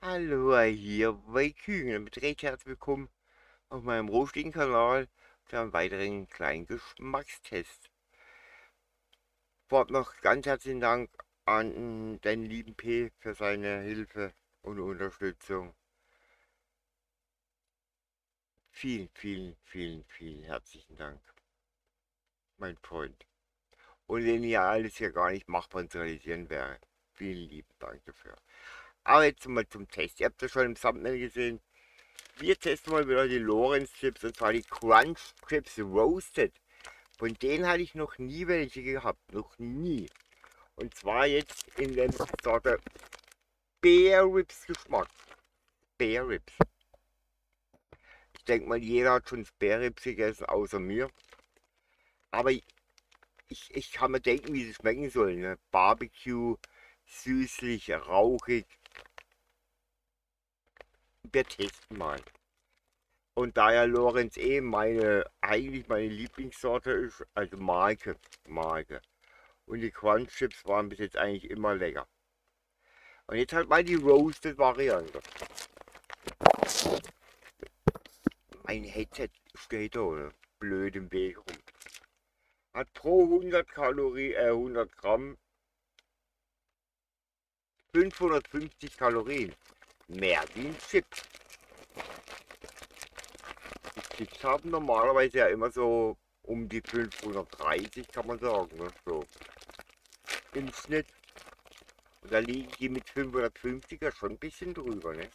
Hallo hier bei Küken mit recht herzlich willkommen auf meinem rostigen Kanal zu einem weiteren kleinen Geschmackstest. Vorab noch ganz herzlichen Dank an den lieben P für seine Hilfe und Unterstützung. Vielen, vielen, vielen, vielen herzlichen Dank, mein Freund. Und wenn ihr alles hier gar nicht machbar zu realisieren wäre. Vielen lieben Dank dafür. Aber jetzt mal zum Test. Ihr habt das schon im Thumbnail gesehen. Wir testen mal wieder die Lorenz Chips und zwar die Crunch Chips Roasted. Von denen hatte ich noch nie welche gehabt. Noch nie. Und zwar jetzt in dem Sorte Bear Ribs Geschmack. Bear Ribs. Ich denke mal, jeder hat schon Bear Ribs gegessen, außer mir. Aber ich, ich kann mir denken, wie sie schmecken sollen. Ne? Barbecue, süßlich, rauchig, wir testen mal. Und da ja Lorenz eh meine, eigentlich meine Lieblingssorte ist, also Marke, Marke. Und die Crunch Chips waren bis jetzt eigentlich immer lecker. Und jetzt halt mal die Roasted Variante. Mein Headset steht da, oder? blöd im Weg rum. Hat pro 100 Kalorien, äh 100 Gramm 550 Kalorien mehr wie ein Chip. Die Chips haben normalerweise ja immer so um die 530, kann man sagen. Ne? So im Schnitt. Und da liegen die mit 550er schon ein bisschen drüber. Ne?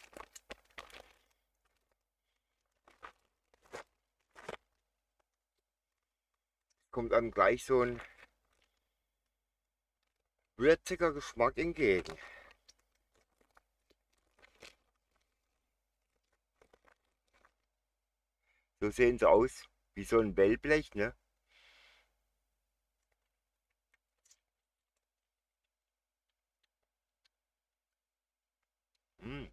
Kommt einem gleich so ein würziger Geschmack entgegen. So sehen sie aus, wie so ein Wellblech, ne? Mm.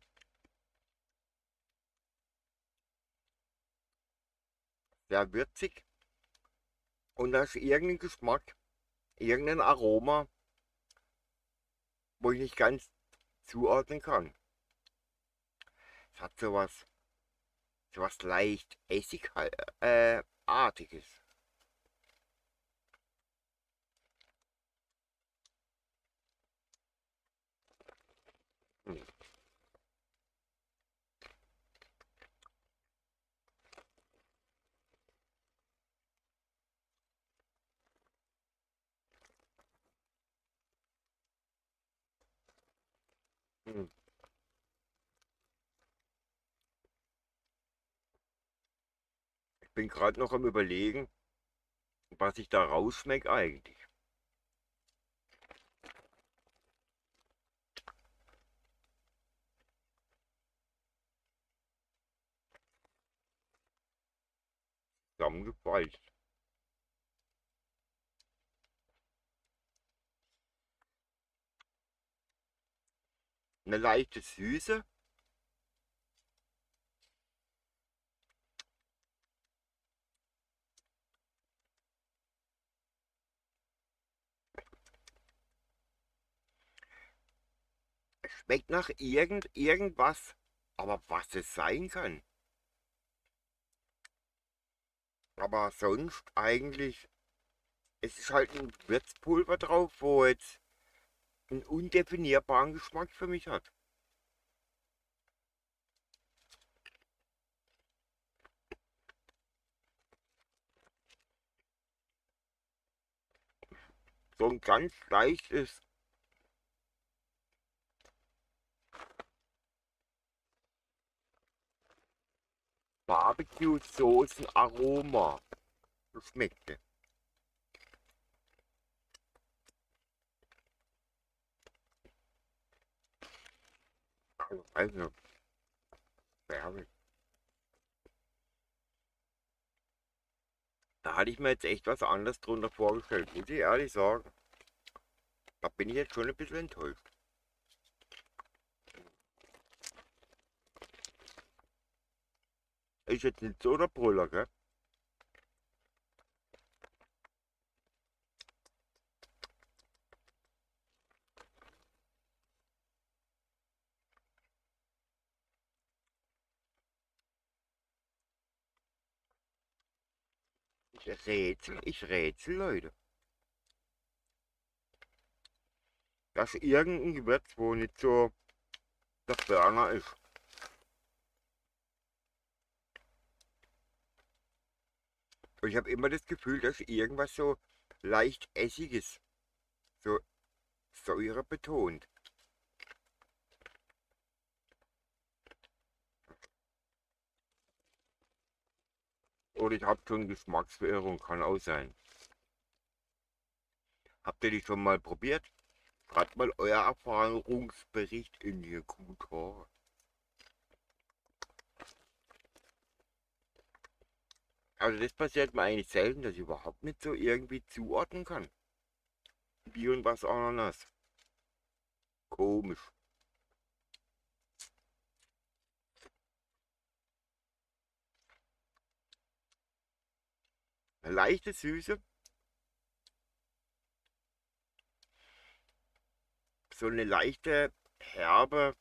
Sehr würzig. Und da ist irgendein Geschmack, irgendein Aroma, wo ich nicht ganz zuordnen kann. Es hat sowas so was leicht Essigartiges. Äh, hm. Hm. Bin gerade noch am überlegen, was ich da rausschmecke eigentlich. Zusammengefaltet. Eine leichte Süße. Schmeckt nach irgend, irgendwas, aber was es sein kann. Aber sonst eigentlich, es ist halt ein Würzpulver drauf, wo jetzt einen undefinierbaren Geschmack für mich hat. So ein ganz leichtes Barbecue-Soßen-Aroma schmeckte. Also, herrlich. Da hatte ich mir jetzt echt was anderes drunter vorgestellt, muss ich ehrlich sagen. Da bin ich jetzt schon ein bisschen enttäuscht. Ist jetzt nicht so der Brüller, gell? Ich rätsel, ich rätsel, Leute. Dass irgendein Gewürz, wo nicht so der Burner ist. Und ich habe immer das Gefühl, dass irgendwas so leicht Essiges, so Säure betont. Oder ich habe schon Geschmacksverirrung, kann auch sein. Habt ihr die schon mal probiert? Schreibt mal euer Erfahrungsbericht in die Kommentare. Also das passiert mir eigentlich selten, dass ich überhaupt nicht so irgendwie zuordnen kann. Bier und was Ananas. Komisch. Eine leichte Süße. So eine leichte herbe.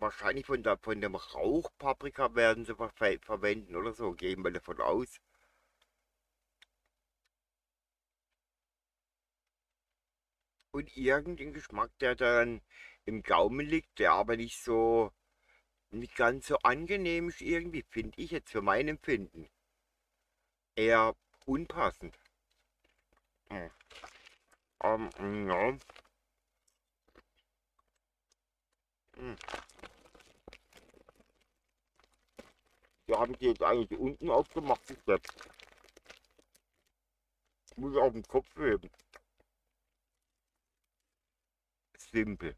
Wahrscheinlich von, der, von dem Rauchpaprika werden sie ver verwenden oder so. Gehen wir davon aus. Und irgendein Geschmack, der dann im Gaumen liegt, der aber nicht so, nicht ganz so angenehm ist irgendwie, finde ich jetzt für mein Empfinden eher unpassend. Hm. Ähm, ja. Hm. Wir haben die jetzt eigentlich unten aufgemacht, die Steps. Muss auf den Kopf heben. Simpel.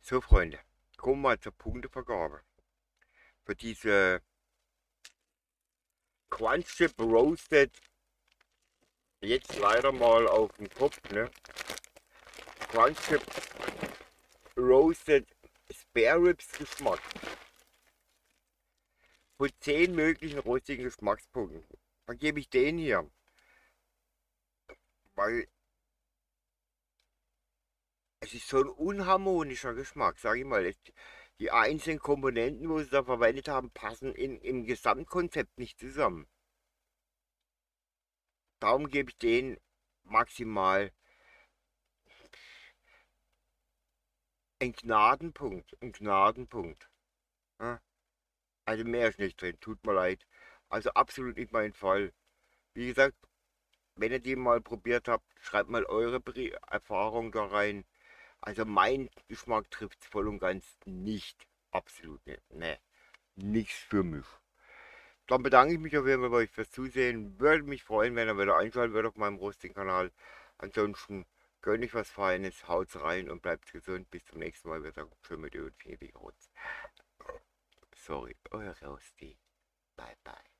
So, Freunde, kommen wir zur Punktevergabe. Für diese Crunch Chip Roasted, jetzt leider mal auf den Kopf, ne? Crunch Chip Roasted Spare Ribs Geschmack. Von 10 möglichen rostigen Geschmackspunkten. Dann gebe ich den hier. Weil es ist so ein unharmonischer Geschmack, sage ich mal. Die einzelnen Komponenten, wo sie da verwendet haben, passen in, im Gesamtkonzept nicht zusammen. Darum gebe ich den maximal ein Gnadenpunkt. Ein Gnadenpunkt. Also mehr ist nicht drin, tut mir leid. Also absolut nicht mein Fall. Wie gesagt, wenn ihr die mal probiert habt, schreibt mal eure Erfahrung da rein. Also mein Geschmack trifft es voll und ganz nicht. Absolut nicht. Ne. Nichts für mich. Dann bedanke ich mich auf jeden Fall bei euch fürs Zusehen. Würde mich freuen, wenn ihr wieder einschalten würdet auf meinem Roasting-Kanal. Ansonsten gönne ich was Feines, haut's rein und bleibt gesund. Bis zum nächsten Mal. Wir sagen schön mit Öl, viel Sorry, euer Rosti. Bye bye.